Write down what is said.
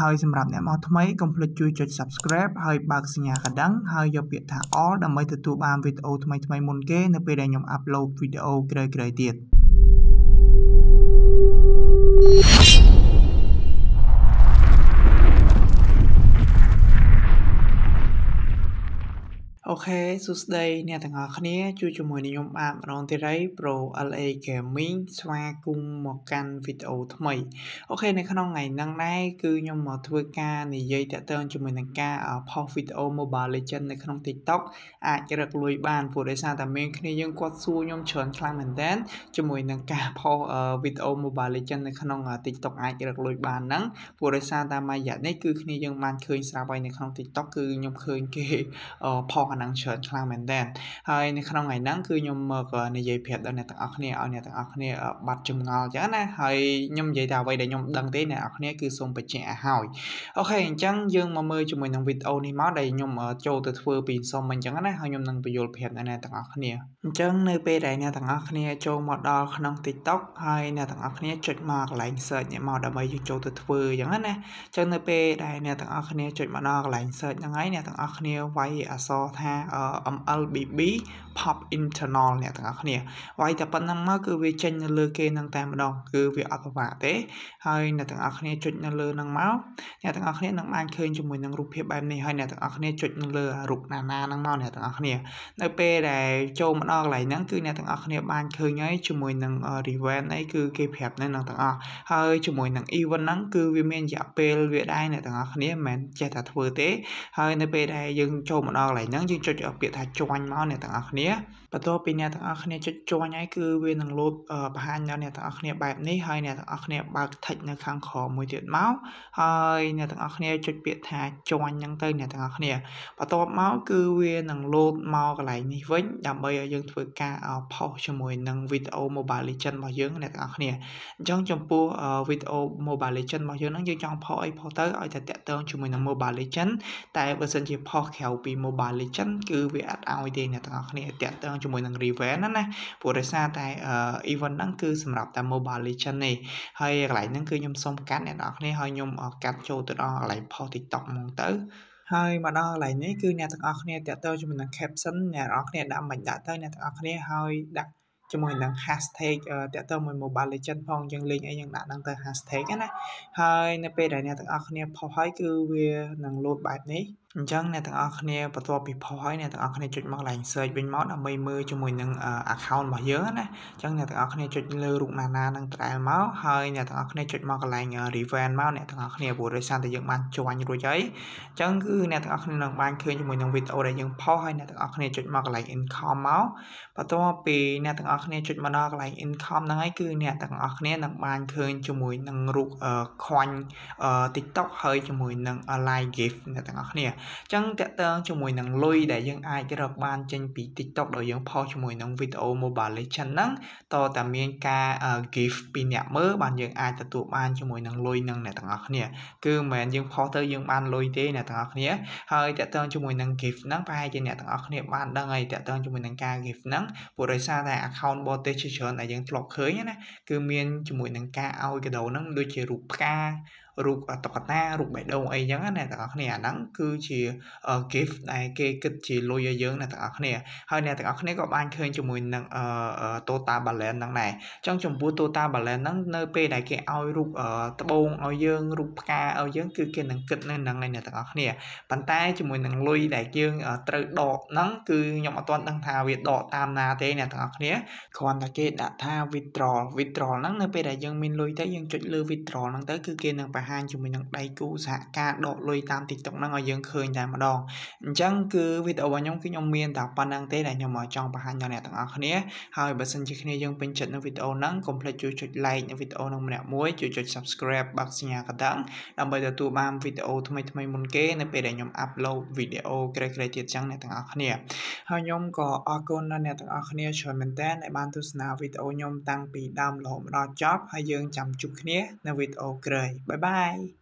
ហើយសម្រាប់អ្នកមកថ្មីកុំភ្លេចជួយចុច Subscribe ហើយបើកសញ្ញាកណ្ដឹងហើយយកពាក្យថា All ដើម្បីទទួលបានវីដេអូថ្មីៗមុនគេនៅពេលដែលខ្ញុំ upload វីដេអូក្រោយៗទៀត អូខេសួស្តីអ្នកទាំងអស់គ្នាជួបជាមួយនឹងខ្ញុំបាទម្ដងទៀតហើយ Pro LA Gaming ស្វាគមន៍មកកាន់វីដេអូថ្មីអូខេនៅក្នុងថ្ងៃហ្នឹងដែរគឺខ្ញុំមកធ្វើការនិយាយតាក់ទងជាមួយនឹងការផុសវីដេអូ Mobile Legend នៅក្នុង TikTok អាចរកលុយបានព្រោះដោយសារតែមានគ្នាយើងគាត់សួរខ្ញុំច្រើនខ្លាំងមែនតើជាមួយនឹងការផុសវីដេអូ Mobile Legend នៅក្នុង TikTok អាចរកលុយបានហ្នឹងព្រោះដោយសារតែមួយរយៈនេះគឺគ្នាយើងបានឃើញស្រាប់ហើយនៅក្នុង TikTok គឺខ្ញុំឃើញគេផុសអាហ្នឹងច្រើនខ្លាំងមែនតើហើយនៅក្នុងថ្ងៃហ្នឹងគឺខ្ញុំមកនិយាយប្រាប់ដល់អ្នកទាំងអស់គ្នាឲ្យអ្នកទាំងអស់គ្នាបាត់ចម្ងល់ចឹងណាហើយខ្ញុំនិយាយថាអ្វីដែលខ្ញុំដឹងទេអ្នកនរគ្នាគឺសូមបញ្ជាក់ឲ្យហើយអូខេអញ្ចឹងយើងមកមើលជាមួយនឹងវីដេអូនេះមកដែលខ្ញុំចូលទៅធ្វើពីសុំអញ្ចឹងណាហើយខ្ញុំនឹងបញ្យល់ប្រាប់អ្នកទាំងអស់គ្នាអញ្ចឹងនៅពេលដែលអ្នកទាំងអស់គ្នាចូលមកដល់ក្នុង TikTok ហើយអ្នកទាំងអស់គ្នាចុចមកកន្លែង search នេះមកដើម្បីយើងចូលទៅធ្វើអញ្ចឹងណាអញ្ចឹងនៅពេលដែលអ្នកទាំងអស់គ្នាចុចមកដល់កន្លែង search ហ្នឹងហើយអ្នកទាំងអស់គ្នាវាយអក្សរថា MLBB pop internal អ្នកទាំងអស់គ្នាវាយតែប៉ុណ្្នឹងមកគឺវាចេញនៅលើគេនឹងតែម្ដងគឺវាអត់ពិបាកទេហើយអ្នកទាំងអស់គ្នាចុចនៅលើនឹងមកអ្នកទាំងអស់គ្នានឹងបានឃើញជាមួយនឹងរូបភាពបែបនេះហើយអ្នកទាំងអស់គ្នាចុចនៅលើរូបណាណាហ្នឹងមកអ្នកទាំងអស់គ្នានៅពេលដែលចូលមកដល់កន្លែងហ្នឹងគឺអ្នកទាំងអស់គ្នាបានឃើញហើយជាមួយនឹង event អីគឺគេប្រាប់នៅនឹងទាំងអស់ហើយជាមួយនឹង event ហ្នឹងគឺវាមានរយៈពេលវាដែរអ្នកទាំងអស់គ្នាមិនមែនចេះតែធ្វើទេហើយនៅពេលដែលយើងចូលមកដល់កន្លែងហ្នឹងយើងចុចពាក្យថា join មកអ្នកទាំងអស់គ្នាបន្ទាប់ពីអ្នកទាំងអស់គ្នាចុច join ហើយគឺវានឹងលោតបង្ហាញដល់អ្នកទាំងអស់គ្នាបែបនេះហើយអ្នកទាំងអស់គ្នាបើក tick នៅខាងក្រោមមួយទៀតមកហើយអ្នកទាំងអស់គ្នាចុចពាក្យថា join ហ្នឹងទៅអ្នកទាំងអស់គ្នាបន្ទាប់មកគឺវានឹងលោតមកកន្លែងនេះវិញដើម្បីឲ្យយើងធ្វើការផុសជាមួយនឹងវីដេអូ Mobile Legend របស់យើងអ្នកទាំងអស់គ្នាអញ្ចឹងចំពោះវីដេអូ Mobile Legend របស់យើងហ្នឹងយើងចង់ផុសអីផុសទៅឲ្យតែតាក់ទងជាមួយនឹង Mobile Legend តែបើសិនជាផុសក្រៅពី Mobile Legend គឺវាអត់ឲ្យទេអ្នកទាំងអស់គ្នាតាក់ទងជាមួយនឹង Riven ណាណាព្រោះដោយសារតែ event ហ្នឹងគឺសម្រាប់តែ Mobile Legend ទេហើយកន្លែងហ្នឹងគឺខ្ញុំសូមកាត់អ្នកនរគ្នាហើយខ្ញុំកាត់ចូលទៅដល់កន្លែងផុស TikTok ហ្មងទៅហើយមកដល់កន្លែងនេះគឺអ្នកទាំងអស់គ្នាតាក់ទងជាមួយនឹង caption អ្នកនរគ្នាដាក់មិនដាក់ទៅអ្នកទាំងអស់គ្នាហើយដាក់ជាមួយនឹង hashtag តាក់ទងមួយ Mobile Legend ផងយើងលេងអីយើងដាក់ហ្នឹងទៅ hashtag ណាហើយនៅពេលដែលអ្នកទាំងអស់គ្នាផុសហើយគឺវានឹងលោតបែបនេះ អញ្ចឹងអ្នកទាំងអស់គ្នាបន្ទាប់ពីផុសហើយអ្នកទាំងអស់គ្នាចុចមកកន្លែង search វិញមកដើម្បីមើលជាមួយនឹង account របស់យើងណាអញ្ចឹងអ្នកទាំងអស់គ្នាចុចលើរូបណាណានឹងត្រែលមកហើយអ្នកទាំងអស់គ្នាចុចមកកន្លែង revamp មកអ្នកទាំងអស់គ្នាព្រោះដោយសារតែយើងបានជួញរួចហើយអញ្ចឹងគឺអ្នកទាំងអស់គ្នានឹងបានឃើញជាមួយនឹងវីដេអូដែលយើងផុសហើយអ្នកទាំងអស់គ្នាចុចមកកន្លែង income មកបន្ទាប់ពីអ្នកទាំងអស់គ្នាចុចមកដល់កន្លែង income ហ្នឹងហើយគឺអ្នកទាំងអស់គ្នានឹងបានឃើញជាមួយនឹងរូបខ្វាញ់ TikTok ហើយជាមួយនឹង live gift អ្នកទាំងអស់គ្នាអញ្ចឹងតកតងជាមួយនឹងលុយដែលយើងអាចរកបានចេញពី TikTok ដោយយើងផុសជាមួយនឹងវីដេអូ Mobile Legend ហ្នឹងតើតាមានការ gift ពីអ្នកមើលបានយើងអាចទទួលបានជាមួយនឹងលុយនឹងអ្នកទាំងអស់គ្នាគឺមិនមែនយើងផុសទៅយើងបានលុយទេអ្នកទាំងអស់គ្នាហើយតកតងជាមួយនឹង gift ហ្នឹងប្រហែលជាអ្នកទាំងអស់គ្នាបានដឹងហើយតកតងជាមួយនឹងការ gift ហ្នឹងព្រោះដោយសារតែ account បរទេសជាច្រើនដែលយើងធ្លាប់ឃើញណាគឺមានជាមួយនឹងការឲ្យកដោហ្នឹងដូចជារូបផ្កា រូបតុក្កតារូបបេះដូងអីចឹងណាអ្នកទាំងអស់គ្នាអាហ្នឹងគឺជា gift ដែលគេគិតជាលុយឲ្យយើងអ្នកទាំងអស់គ្នាហើយអ្នកទាំងអស់គ្នាក៏បានឃើញជាមួយនឹង total balance ហ្នឹងដែរអញ្ចឹងចំពោះ total balance ហ្នឹងនៅពេលដែលគេឲ្យរូបត្បូងឲ្យយើងរូបផ្កាឲ្យយើងគឺគេនឹងគិតនៅហ្នឹងឯអ្នកទាំងអស់គ្នាប៉ុន្តែជាមួយនឹងលុយដែលយើងត្រូវដកហ្នឹងគឺខ្ញុំអត់ទាន់ដឹងថាវាដកតាមណាទេអ្នកទាំងអស់គ្នាគ្រាន់តែគេដាក់ថា withdraw withdraw ហ្នឹងនៅពេលដែលយើងមានលុយទៅយើងចុចលើ withdraw ហ្នឹងទៅគឺគេនឹងបង្ហាញជាមួយនឹងដៃគូសហការដកលុយតាម TikTok ហ្នឹងឲ្យយើងឃើញតែម្ដងអញ្ចឹងគឺវីដេអូរបស់ខ្ញុំគឺខ្ញុំមានតែប៉ុណ្្នឹងទេដែលខ្ញុំមកចង់បង្ហាញដល់អ្នកទាំងអស់គ្នាហើយបើសិនជាគ្នាយើងពេញចិត្តនៅវីដេអូហ្នឹងកុំភ្លេចជួយចុច like នៅវីដេអូហ្នឹងម្នាក់មួយជួយចុច subscribe បាក់សញ្ញាកណ្ដឹងដើម្បីទទួលបានវីដេអូថ្មីថ្មីមុនគេនៅពេលដែលខ្ញុំ upload វីដេអូក្រោយៗទៀតចឹងអ្នកទាំងអស់គ្នាហើយខ្ញុំក៏អរគុណដល់អ្នកទាំងអស់គ្នាច្រើនមែនតើដែលបានទស្សនាវីដេអូខ្ញុំតាំងពីដើមរហូតដល់ចប់ហើយយើងចាំជួបគ្នានៅវីដេអូក្រោយបាយបាយ Bye.